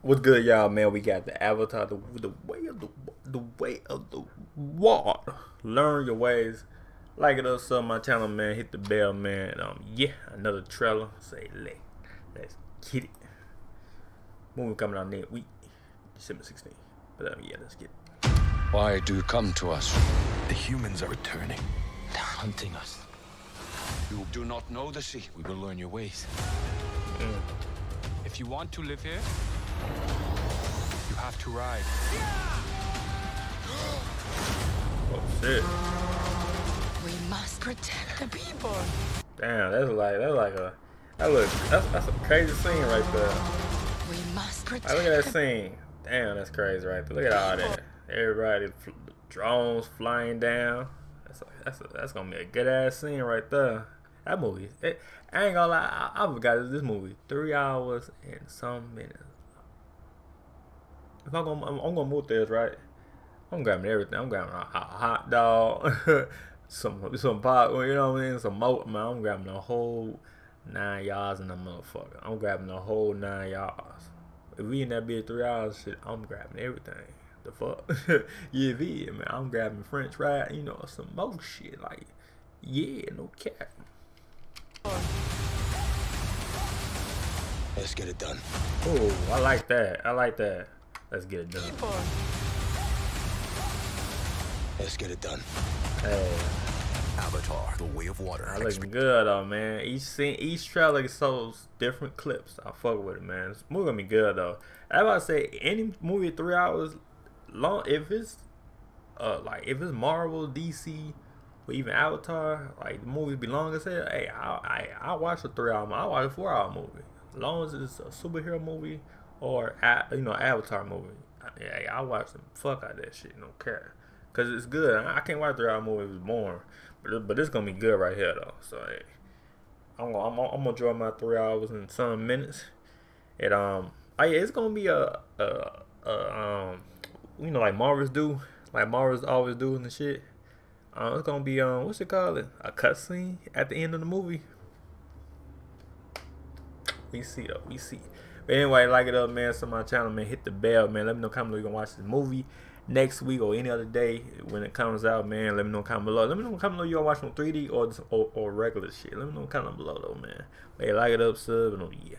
What's good, y'all, man? We got the Avatar, the, the way of the the way of the water. Learn your ways. Like it up, sub my channel, man. Hit the bell, man. Um, yeah, another trailer. Say let let's get it. Movie coming out next week, December 16th. But um, yeah, let's get it. Why do you come to us? The humans are returning. They're hunting us. You do not know the sea. We will learn your ways. If you want to live here, you have to ride. Oh shit! We must protect the people. Damn, that's like that's like a that look that's that's a crazy scene right there. We must protect. Like, look at that scene. Damn, that's crazy right there. Look at all that. Everybody, fl- drones flying down. That's that's that's gonna be a good ass scene right there. That movie, it, I ain't gonna lie, I, I forgot this movie three hours and some minutes. If I'm gonna, I'm, I'm gonna move this right. I'm grabbing everything. I'm grabbing a, a hot dog, some some pop, you know what I mean, some mo. Man, I'm grabbing the whole nine yards in the motherfucker. I'm grabbing the whole nine yards. If we in that big three hours shit, I'm grabbing everything. The fuck? yeah, yeah, man. I'm grabbing French fry, you know, some more shit. Like, yeah, no cap. Let's get it done. Oh, I like that. I like that. Let's get it done. Let's get it done. Hey, Avatar: The Way of Water. I looking good though, man. Each scene, each trailer shows different clips. I fuck with it, man. This movie gonna be good though. I about to say any movie three hours long. If it's uh like if it's Marvel, DC, or even Avatar, like the movies be long as hell. Hey, I I I watch a three hour. I watch a four hour movie. As long as it's a superhero movie or you know Avatar movie. Yeah, I watch the fuck out of that shit. No care. Cause it's good. I I can't watch hour movie. It was boring. But but it's gonna be good right here though. So hey, I'm gonna I'm, I'm gonna draw my three hours and some minutes. And um, oh yeah, it's gonna be a a, a um, you know like Marvels do, like Marvels always do the shit. Um, it's gonna be um, what's it called? A cutscene at the end of the movie. We see though, we see. But anyway, like it up, man. So my channel, man. Hit the bell, man. Let me know comment below you gonna watch this movie next week or any other day when it comes out, man. Let me know comment below. Let me know comment below you gonna on 3D or or, or regular shit. Let me know comment below though, man. Hey, like it up, sub, and oh yeah.